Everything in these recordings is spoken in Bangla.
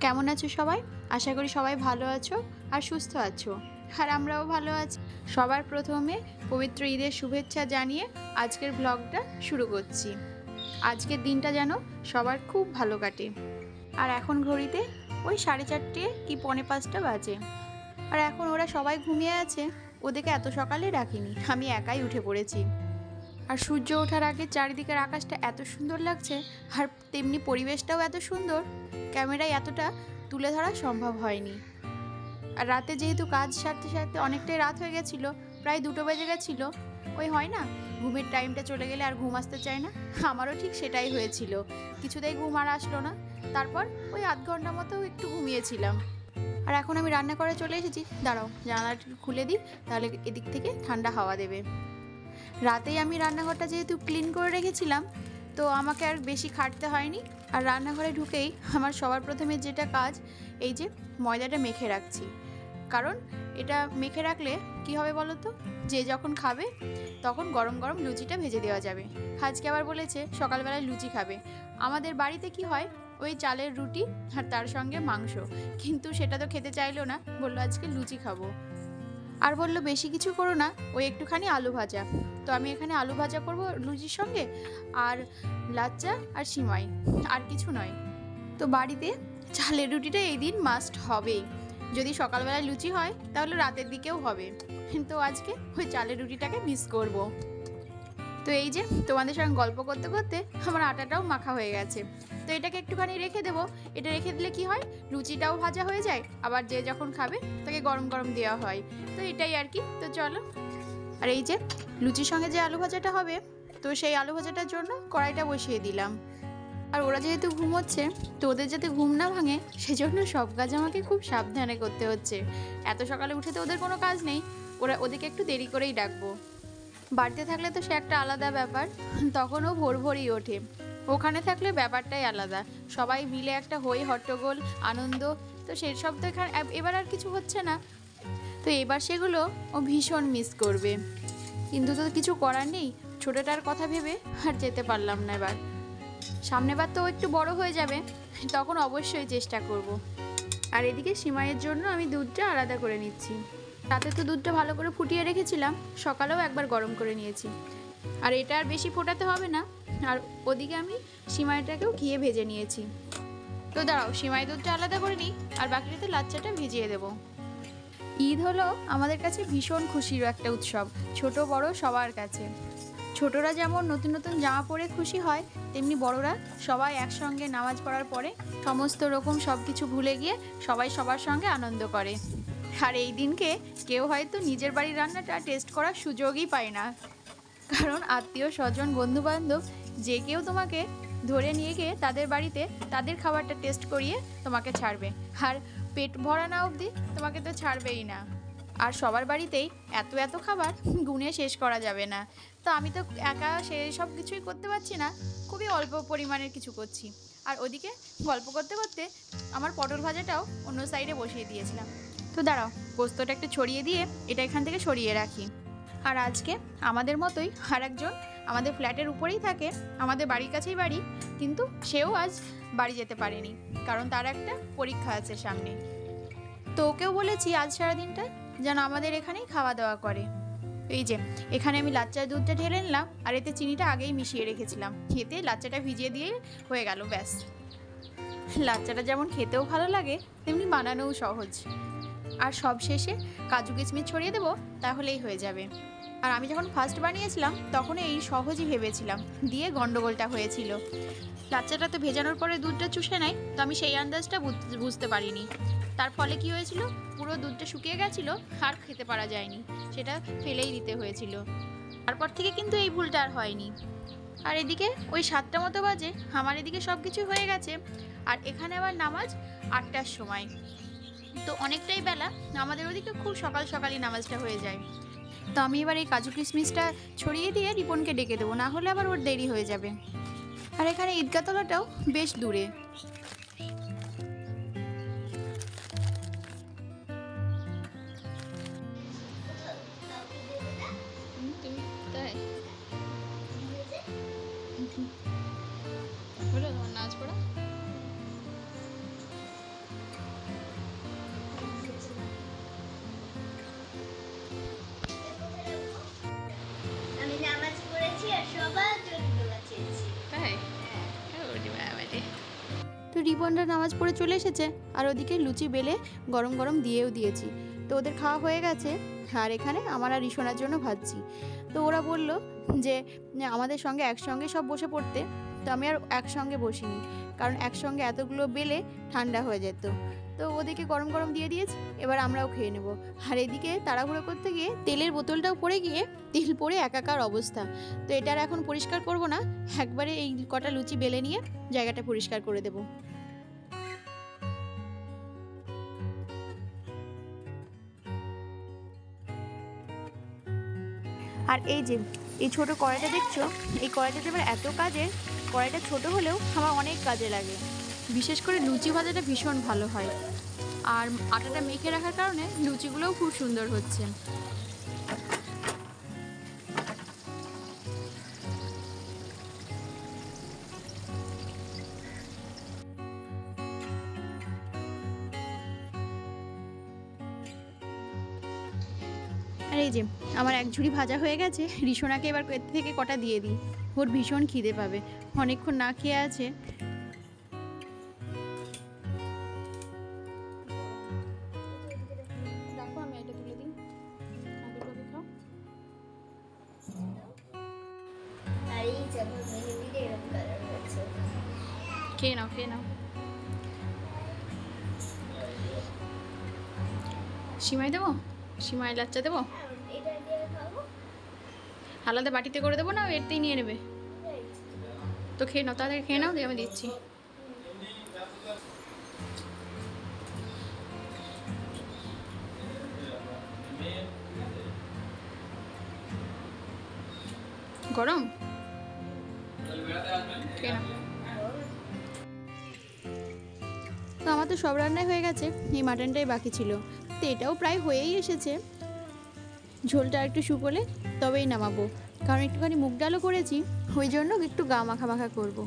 কেমন আছো সবাই? আশা করি সবাই ভালো আছো আর সুস্থ আছো। আর আমরাও ভালো আছি। সবার প্রথমে পবিত্র ঈদের শুভেচ্ছা জানিয়ে আজকের ব্লগটা শুরু করছি। আজকের দিনটা যেন সবার খুব ভালো কাটে। আর এখন ঘড়িতে ওই সাড়ে চারটে কি পৌনে পাঁচটা বাজে। আর এখন ওরা সবাই ঘুমিয়ে আছে। ওদেরকে এত সকালে রাখিনি আমি একাই উঠে পড়েছি। আর সূর্য ওঠার আগে চারিদিকের আকাশটা এত সুন্দর লাগছে আর তেমনি পরিবেশটাও এত সুন্দর। ক্যামেরায় এতটা তুলে ধরা সম্ভব হয়নি। আর রাতে যেহেতু কাজ সারতে সারতে অনেকটাই রাত হয়ে গেছিল, প্রায় দুটো বেজে গেছিল, ওই হয় না? ঘুমের টাইমটা চলে গেলে আর ঘুম আসতে চায় না? আমারও ঠিক সেটাই হয়েছিল। কিছুতেই ঘুম আর আসলো না। তারপর ওই আধ ঘণ্টা মতো একটু ঘুমিয়েছিলাম। আর এখন আমি রান্না করে চলে এসেছি। দাঁড়াও, জানালাটা খুলে দিই, তাহলে এদিক থেকে ঠান্ডা হাওয়া দেবে। রাতেই আমি রান্নাঘরটা যেহেতু ক্লিন করে রেখেছিলাম, তো আমাকে আর বেশি খাটতে হয়নি। আর রান্নাঘরে ঢুকেই আমার সবার প্রথমে যেটা কাজ, এই যে ময়দাটা মেখে রাখছি। কারণ এটা মেখে রাখলে কি হবে বলো তো? যে যখন খাবে, তখন গরম গরম লুচিটা ভেজে দেওয়া যাবে। আজকে আবার বলেছে সকালবেলায় লুচি খাবে। আমাদের বাড়িতে কি হয়, ওই চালের রুটি আর তার সঙ্গে মাংস। কিন্তু সেটা তো খেতে চাইলো না, বলল আজকে লুচি খাব। আর বলল, বেশি কিছু করো না, ওই একটুখানি আলু ভাজা। তো আমি এখানে আলু ভাজা করব লুচির সঙ্গে আর লাচ্চা আর সিমাই, আর কিছু নয়। তো বাড়িতে চালের রুটিটা এই দিন মাস্ট হবেই। যদি সকালবেলায় লুচি হয়, তাহলে রাতের দিকেও হবে। তো আজকে ওই চালের রুটিটাকে মিস করব। তো এই যে তোমাদের সঙ্গে গল্প করতে করতে আমার আটাটাও মাখা হয়ে গেছে। তো এটাকে একটুখানি রেখে দেবো। এটা রেখে দিলে কি হয়? লুচিটাও ভাজা হয়ে যায়, আবার যে যখন খাবে তাকে গরম গরম দেওয়া হয়। তো এটাই আর কি। তো চলো। আর এই যে লুচির সঙ্গে যে আলু ভাজাটা হবে, তো সেই আলু ভাজাটার জন্য কড়াইটা বসিয়ে দিলাম। আর ওরা যেহেতু ঘুমোচ্ছে তো ওদের যাতে ঘুম না ভাঙে, সেজন্য সব কাজ আমাকে খুব সাবধানে করতে হচ্ছে। এত সকালে উঠে তো ওদের কোনো কাজ নেই। ওরা ওদেরকে একটু দেরি করেই ডাকবো। বাড়িতে থাকলে তো সে একটা আলাদা ব্যাপার, তখনও ভোর ভোরই ওঠে। ওখানে থাকলে ব্যাপারটাই আলাদা। সবাই মিলে একটা হই হট্টগোল, আনন্দ, তো সেই সব তো এখানে এবার আর কিছু হচ্ছে না। তো এবার সেগুলো ও ভীষণ মিস করবে। কিন্তু তো কিছু করার নেই। ছোটোটার কথা ভেবে আর যেতে পারলাম না এবার। সামনেবার তো একটু বড় হয়ে যাবে, তখন অবশ্যই চেষ্টা করব। আর এদিকে সিমাইয়ের জন্য আমি দুধটা আলাদা করে নিচ্ছি। রাতে তো দুধটা ভালো করে ফুটিয়ে রেখেছিলাম, সকালেও একবার গরম করে নিয়েছি। আর এটা আর বেশি ফোটাতে হবে না। আর ওদিকে আমি সিমাইটাকেও ঘিয়ে ভেজে নিয়েছি। তো দাঁড়াও, সিমাই দুধটা আলাদা করে নিই, আর বাকিটাতে লাচ্চাটা ভিজিয়ে দেবো। ঈদ হলো আমাদের কাছে ভীষণ খুশির একটা উৎসব, ছোট বড় সবার কাছে। ছোটরা যেমন নতুন নতুন জামা পরে খুশি হয়, তেমনি বড়রা সবাই একসঙ্গে নামাজ পড়ার পরে সমস্ত রকম সব কিছু ভুলে গিয়ে সবাই সবার সঙ্গে আনন্দ করে। আর এই দিনকে কেউ হয়তো নিজের বাড়ির রান্নাটা টেস্ট করার সুযোগই পায় না। কারণ আত্মীয় স্বজন বন্ধুবান্ধব যে কেউ তোমাকে ধরে নিয়ে গিয়ে তাদের বাড়িতে তাদের খাবারটা টেস্ট করিয়ে তোমাকে ছাড়বে। আর পেট ভরা না অবধি তোমাকে তো ছাড়বেই না। আর সবার বাড়িতেই এত এত খাবার গুনে শেষ করা যাবে না। তো আমি তো একা সে সব কিছুই করতে পারছি না, খুবই অল্প পরিমাণের কিছু করছি। আর ওদিকে গল্প করতে করতে আমার পটল ভাজাটাও অন্য সাইডে বসিয়ে দিয়েছিলাম। তো দাঁড়াও, পোস্তটা একটু ছড়িয়ে দিয়ে এটা এখান থেকে সরিয়ে রাখি। আর আজকে আমাদের মতোই আর একজন আমাদের ফ্ল্যাটের উপরেই থাকে, আমাদের বাড়ির কাছেই বাড়ি, কিন্তু সেও আজ বাড়ি যেতে পারেনি, কারণ তার একটা পরীক্ষা আছে সামনে। তো ওকেও বলেছি আজ সারাদিনটা যেন আমাদের এখানেই খাওয়া দাওয়া করে। এই যে, এখানে আমি লাচ্চার দুধটা ঢেলে নিলাম, আর এতে চিনিটা আগেই মিশিয়ে রেখেছিলাম। খেতে লাচ্চাটা ভিজিয়ে দিয়ে হয়ে গেল, ব্যাস। লাচ্চাটা যেমন খেতেও ভালো লাগে, তেমনি বানানোও সহজ। আর সব শেষে কাজু কিচমিচ ছড়িয়ে দেবো, তাহলেই হয়ে যাবে। আর আমি যখন ফার্স্ট বানিয়েছিলাম, তখন এই সহজই ভেবেছিলাম, দিয়ে গন্ডগোলটা হয়েছিল। লাচ্চাটা তো ভেজানোর পরে দুধটা চুষে নেয়, তো আমি সেই আন্দাজটা বুঝ- বুঝতে পারিনি। তার ফলে কি হয়েছিল, পুরো দুধটা শুকিয়ে গেছিল, আর খেতে পারা যায়নি, সেটা ফেলেই দিতে হয়েছিল। তারপর থেকে কিন্তু এই ভুলটা আর হয়নি। আর এদিকে ওই সাতটা মতো বাজে, আমার এদিকে সব কিছু হয়ে গেছে, আর এখানে আবার নামাজ আটটার সময়। তো অনেকটাই বেলা, আমাদের ওদিকে খুব সকাল সকালই নামাজটা হয়ে যায়। তো আমি এবার এই কাজু কিশমিশটা ছড়িয়ে দিয়ে রিপনকে ডেকে দেবো, না হলে আবার ওর দেরি হয়ে যাবে। আর এখানে ঈদগাতলাটাও বেশ দূরে। রিপনরা নামাজ পড়ে চলে এসেছে, আর ওদিকে লুচি বেলে গরম গরম দিয়েও দিয়েছি। তো ওদের খাওয়া হয়ে গেছে, আর এখানে আমার আর রিসোনার জন্য ভাজছি। তো ওরা বলল যে আমাদের সঙ্গে একসঙ্গে সব বসে পড়তে। তো আমি আর একসঙ্গে বসিনি, কারণ একসঙ্গে এতগুলো বেলে ঠান্ডা হয়ে যেত। তো ওদেরকে গরম গরম দিয়ে দিয়েছি, এবার আমরাও খেয়ে নেব। আর এদিকে তাড়াহুড়ো করতে গিয়ে তেলের বোতলটাও পড়ে গিয়ে তেল পড়ে একাকার অবস্থা। তো এটার এখন পরিষ্কার করব না, একবারে এই কটা লুচি বেলে নিয়ে জায়গাটা পরিষ্কার করে দেব। আর এই যে, এই ছোট কড়াইটা দেখছ? এই কড়াইটাতে আমার এত কাজে কড়াইটা ছোট হলেও আমার অনেক কাজে লাগে। বিশেষ করে লুচি ভাজাটা ভীষণ ভালো হয়। আর আটাটা মেখে রাখার কারণে লুচিগুলোও খুব সুন্দর হচ্ছে। আমার এক ঝুড়ি ভাজা হয়ে গেছে রিসোনাকে এবার এর থেকে কটা দিয়ে দিই। ওর ভীষণ খিদে পাবে অনেকক্ষণ না খেয়ে আছে। খেয়ে নাও খেয়ে নাও। সিমাই দেবো? সিমাই লাচ্চা দেবো? খাব আলাদা বাটিতে করে দেবো না এরতেই নিয়ে নেবে। তো খেয়ে নাও তাড়াতাড়ি খেয়ে নাও, দিয়ে আমি দিচ্ছি। গরম? তো আমার তো সব রান্নাই হয়ে গেছে, এই মাটনটাই বাকি ছিল। তো এটাও প্রায় হয়েই এসেছে। ঝোলটা একটু শুকোলে তবেই নামাবো। কারণ একটুখানি মুগ ডালও করেছি, ওই জন্য একটু গা মাখা মাখা করব।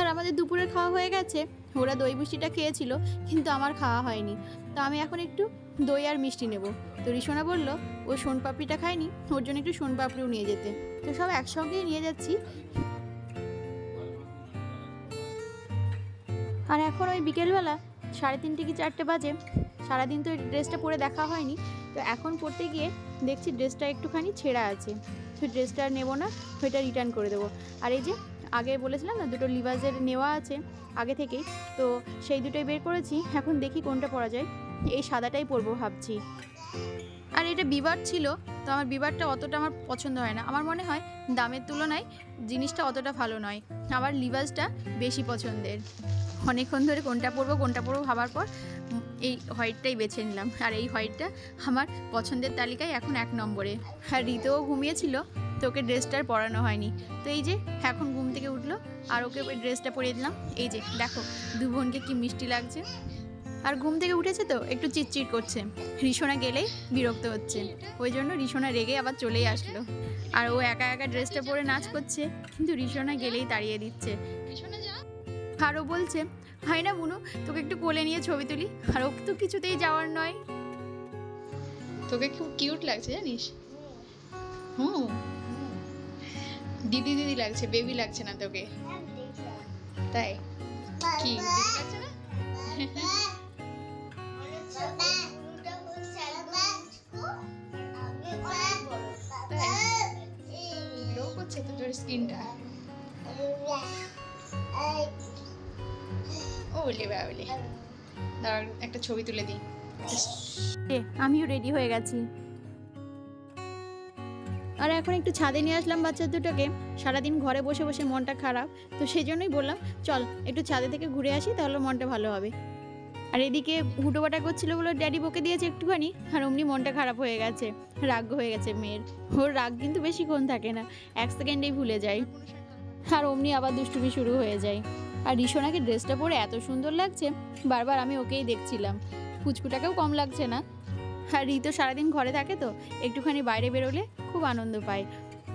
আর আমাদের দুপুরে খাওয়া হয়ে গেছে। ওরা দই মিষ্টিটা খেয়েছিল, কিন্তু আমার খাওয়া হয়নি। তো আমি এখন একটু দই আর মিষ্টি নেব। তো রিসোনা বলল, ও সোনপাপড়িটা খায়নি, ওর জন্য একটু সোনপাপড়িও নিয়ে যেতে। তো সব একসঙ্গেই নিয়ে যাচ্ছি। আর এখন ওই বিকেলবেলা সাড়ে তিনটে কি চারটে বাজে সারাদিন তো ড্রেসটা পরে দেখা হয়নি। তো এখন পরতে গিয়ে দেখছি ড্রেসটা একটুখানি ছেঁড়া আছে। তো ড্রেসটা নেব না, ওইটা রিটার্ন করে দেবো। আর এই যে আগে বলেছিলাম না, দুটো লিভাজের নেওয়া আছে আগে থেকেই। তো সেই দুটোই বের করেছি, এখন দেখি কোনটা পরা যায়। এই সাদাটাই পরবো ভাবছি। আর এটা বিবার ছিল, তো আমার বিবারটা অতটা আমার পছন্দ হয় না। আমার মনে হয় দামের তুলনায় জিনিসটা অতটা ভালো নয়। আমার লিভাজটা বেশি পছন্দের। অনেকক্ষণ ধরে কোনটা পরবো কোনটা পরবো ভাবার পর এই হোয়াইটটাই বেছে নিলাম। আর এই হোয়াইটটা আমার পছন্দের তালিকায় এখন এক নম্বরে। আর ঋতুও ঘুমিয়েছিল, তো ওকে ড্রেসটার পরানো হয়নি। তো এই যে এখন ঘুম থেকে উঠল, আর ওকে ওই ড্রেসটা পরিয়ে দিলাম। এই যে দেখো, দু বোনকে কি মিষ্টি লাগছে। আর ঘুম থেকে উঠেছে তো, একটু চিটচিট করছে। রিসোনা গেলেই বিরক্ত হচ্ছে। ওই জন্য রিসোনা রেগে আবার চলেই আসলো। আর ও একা একা ড্রেসটা পরে নাচ করছে, কিন্তু রিসোনা গেলেই তাড়িয়ে দিচ্ছে। আরও বলছে হয় না বুনু তোকে একটু কোলে নিয়ে ছবি তুলি। আর ও তো কিছুতেই যাওয়ার নয়। তোকে খুব কিউট লাগছে, জানিস? হুম। দিদি দিদি লাগছে বেবি লাগছে না তোকে? তাই? কি? ওলে বাবলে দাঁড়া একটা ছবি তুলে দিই। আমিও রেডি হয়ে গেছি। আর এখন একটু ছাদে নিয়ে আসলাম বাচ্চা দুটোকে। সারাদিন ঘরে বসে বসে মনটা খারাপ। তো সেই জন্যই বললাম, চল, একটু ছাদে থেকে ঘুরে আসি, তাহলে মনটা ভালো হবে। আর এদিকে হুটোপাটা করছিল বলে ড্যাডি বকে দিয়েছে একটুখানি, আর অমনি মনটা খারাপ হয়ে গেছে রাগ হয়ে গেছে মেয়ের। ওর রাগ কিন্তু বেশিক্ষণ থাকে না, এক সেকেন্ডেই ভুলে যায়। আর অমনি আবার দুষ্টুমি শুরু হয়ে যায়। আর রিসোনাকে ড্রেসটা পরে এত সুন্দর লাগছে বারবার আমি ওকেই দেখছিলাম। ফুচকুটাকেও কম লাগছে না। আর রিতো সারাদিন ঘরে থাকে তো একটুখানি বাইরে বেরোলে খুব আনন্দ পায়।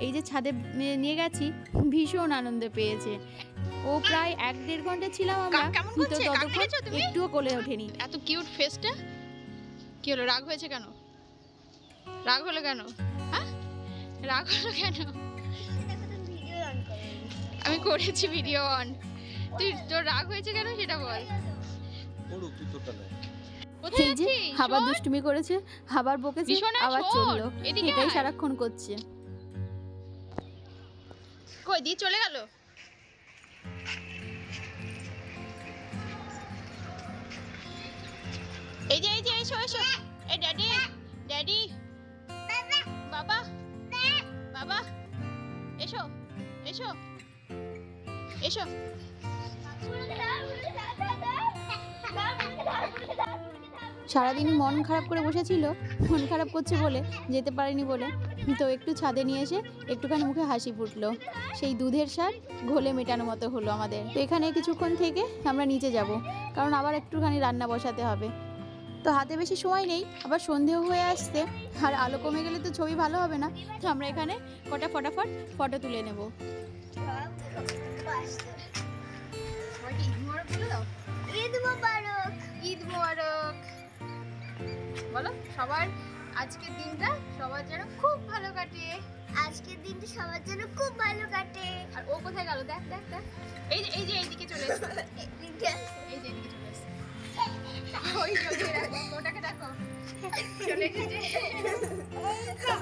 এই যে ছাদে নিয়ে- গেছি ভীষণ আনন্দ পেয়েছে। ও প্রায় এক দেড় ঘণ্টা ছিলাম আমরা তো ততক্ষণ একটুও কোলে ওঠেনি। এত কিউট ফেসটা কি হলো রাগ হয়েছে কেন? রাগ হলো কেন? হ্যাঁ? রাগ হলো কেন? আমি করেছি ভিডিও অন তুই তোর রাগ হয়েছে কেন সেটা বল। পড়ুক তুই তোরটা নে। কোথায় এই যে আছিস আবার দুষ্টুমি করেছে আবার বকেছে আবার চলল। এটাই সারাক্ষণ করছে। কই দিয়ে চলে গেল? এই যে এই যে এসো এসো। এই ড্যাডি ড্যাডি। বাবা বাবা। এসো এসো এসো। সারাদিন মন খারাপ করে বসেছিল, মন খারাপ করছে বলে যেতে পারেনি বলে। তো একটু ছাদে নিয়ে এসে একটুখানি মুখে হাসি ফুটলো। সেই দুধের স্বাদ ঘোলে মেটানো মতো হলো আমাদের। তো এখানে কিছুক্ষণ থেকে আমরা নিচে যাব, কারণ আবার একটুখানি রান্না বসাতে হবে। তো হাতে বেশি সময় নেই, আবার সন্ধেও হয়ে আসছে। আর আলো কমে গেলে তো ছবি ভালো হবে না। তো আমরা এখানে কটা ফটাফট ফটো তুলে নেব। সবাইকে ঈদ মোবারক বলে দাও। ঈদ মোবারক। ঈদ মোবারক। বলো সবার আজকের দিনটা সবার যেন খুব ভালো কাটে। আজকের দিনটা সবার জন্য খুব ভালো কাটে। আর ও কোথায় গেল? দেখ দেখ দেখ। এই যে এই যে এইদিকে চলে এসো। এই যে এদিকে ওই ওটাকে চলে এসেছে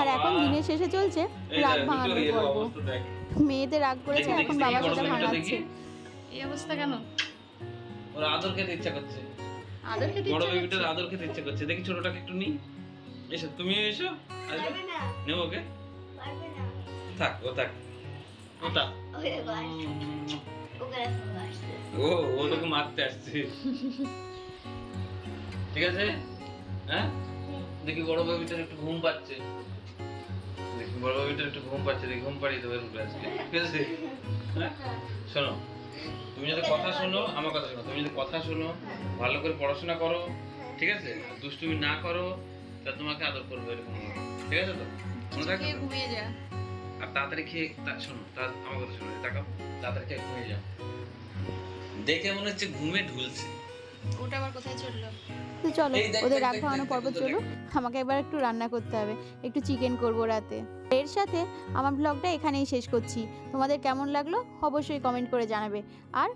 আর এখন দিনের শেষে চলছে রাগ ভাঙানোর পর্ব। অবস্থা মেয়েতে রাগ করেছে এখন বাবা সেটা ভাঙাচ্ছে। এই অবস্থা কেন? ওর আদর খেতে ইচ্ছা করছে। আদর খেতে বড় বেবিটার আদর খেতে ইচ্ছা করছে। দেখি ছোটটাকে একটু নি। এসো তুমি এসো। আসবে? না, নেব ওকে। থাক ও থাক। ও থাক। ও ও তোকে মারতে আসছে। ঠিক আছে? হ্যাঁ? দেখি বড় বেবিটার একটু ঘুম পাচ্ছে। দেখি বড় বেবিটার একটু ঘুম পাচ্ছে দেখি ঘুম পাড়িয়ে দেবে রুমে আজকে। ঠিক আছে? হ্যাঁ? শোনো তুমি যদি কথা শোনো আমার কথা শোনো তুমি যদি কথা শোনো ভালো করে পড়াশোনা করো ঠিক আছে? দুষ্টুমি না করো তা তোমাকে আদর করবে এরকম ঠিক আছে তো? মনে থাকবে ঘুমিয়ে যা। আর তাড়াতাড়ি খেয়ে তা- শোনো আমার কথা শোনো তাকাও তাড়াতাড়ি খেয়ে ঘুমিয়ে যাও। দেখে মনে হচ্ছে ঘুমে ঢুলছে। ওটা আবার কোথায় চলল? তো চলো ওদের রাগ ভাঙানো পর্ব চলুক। আমাকে এবার একটু রান্না করতে হবে একটু চিকেন করব রাতে। এর সাথে আমার ব্লগটা এখানেই শেষ করছি। তোমাদের কেমন লাগল অবশ্যই কমেন্ট করে জানাবে। আর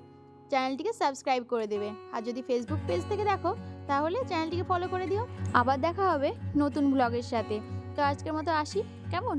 চ্যানেলটিকে সাবস্ক্রাইব করে দেবে। আর যদি ফেসবুক পেজ থেকে দেখো তাহলে চ্যানেলটিকে ফলো করে দিও। আবার দেখা হবে নতুন ব্লগের সাথে। তো আজকের মতো আসি। কেমন?